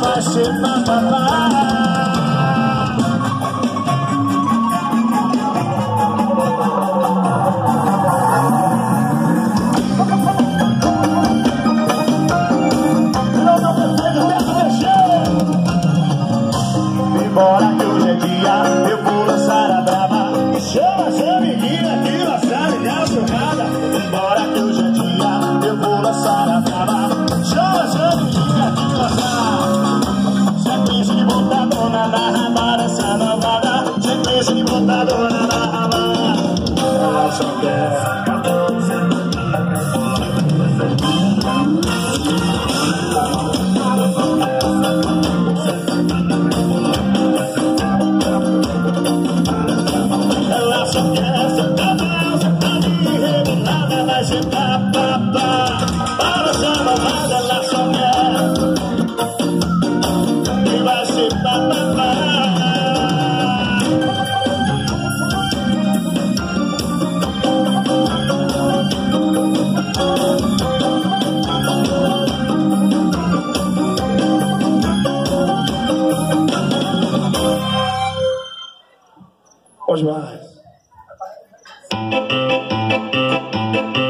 vai ser papapá. Nossa, Osmar.